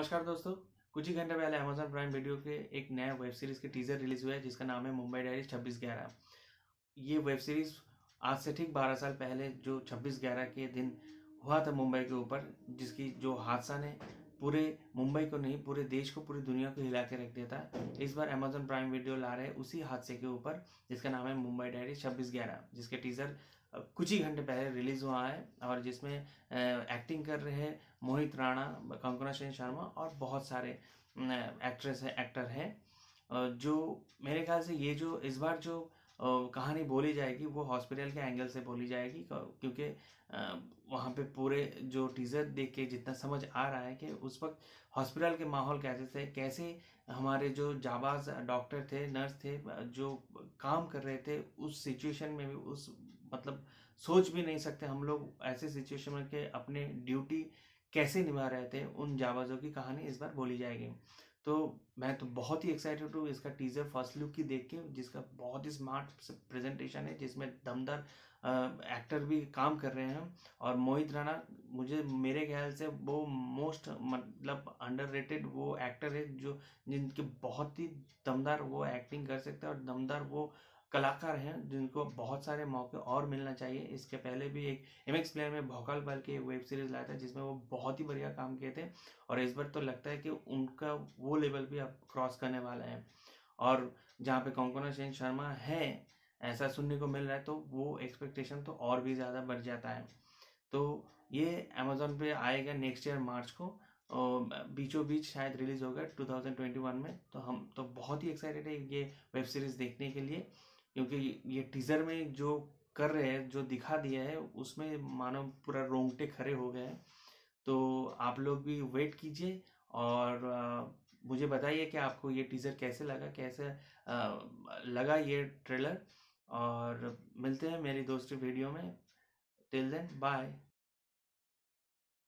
नमस्कार दोस्तों। कुछ ही घंटे पहले अमेजोन प्राइम वीडियो के एक नया वेब सीरीज़ के टीजर रिलीज़ हुआ है, जिसका नाम है मुंबई डायरी छब्बीस ग्यारह। ये वेब सीरीज़ आज से ठीक बारह साल पहले जो छब्बीस ग्यारह के दिन हुआ था मुंबई के ऊपर, जिसकी जो हादसा ने पूरे मुंबई को नहीं, पूरे देश को, पूरी दुनिया को हिला के रख दिया था इस बार अमेजोन प्राइम वीडियो ला रहे हैं उसी हादसे के ऊपर, जिसका नाम है मुंबई डायरी छब्बीस ग्यारह, जिसके टीजर कुछ ही घंटे पहले रिलीज़ हुआ है और जिसमें एक्टिंग कर रहे हैं मोहित राणा कंकना सेन शर्मा और बहुत सारे एक्ट्रेस हैं एक्टर हैं। जो मेरे ख्याल से ये जो, इस बार जो कहानी बोली जाएगी, वो हॉस्पिटल के एंगल से बोली जाएगी क्योंकि वहाँ पे पूरे जो टीज़र देख के जितना समझ आ रहा है कि उस वक्त हॉस्पिटल के माहौल कैसे थे, कैसे हमारे जो जाबाज डॉक्टर थे, नर्स थे जो काम कर रहे थे, उस सिचुएशन में भी, उस मतलब सोच भी नहीं सकते हम लोग ऐसे सिचुएशन में के अपने ड्यूटी कैसे निभा रहे थे, उन जाबाजों की कहानी इस बार बोली जाएगी। तो मैं तो बहुत ही एक्साइटेड हूँ इसका टीजर फ़र्स्ट लुक की देख के, जिसका बहुत ही स्मार्ट प्रेजेंटेशन है, जिसमें दमदार एक्टर भी काम कर रहे हैं। और मोहित राणा, मुझे, मेरे ख्याल से वो मोस्ट मतलब अंडर वो एक्टर है, जो, जिनके बहुत ही दमदार वो एक्टिंग कर सकते हैं और दमदार वो कलाकार हैं, जिनको बहुत सारे मौके और मिलना चाहिए। इसके पहले भी एक एम एक्स प्लेयर में भोकाल बल के वेब सीरीज़ लाया था, जिसमें वो बहुत ही बढ़िया काम किए थे। और इस बार तो लगता है कि उनका वो लेवल भी अब क्रॉस करने वाला है। और जहाँ पे कंकना सेन शर्मा है, ऐसा सुनने को मिल रहा है तो वो एक्सपेक्टेशन तो और भी ज़्यादा बढ़ जाता है। तो ये अमेजोन पे आएगा नेक्स्ट ईयर मार्च को बीचों बीच शायद रिलीज़ होगा 2021 में। तो हम तो बहुत ही एक्साइटेड है ये वेब सीरीज़ देखने के लिए। क्योंकि ये टीज़र में जो कर रहे हैं जो दिखा दिया है उसमें मानो पूरा रोंगटे खड़े हो गए हैं। तो आप लोग भी वेट कीजिए और आ, मुझे बताइए कि आपको ये टीज़र कैसे लगा कैसे आ, लगा ये ट्रेलर और मिलते हैं मेरी दोस्ती वीडियो में। Till then bye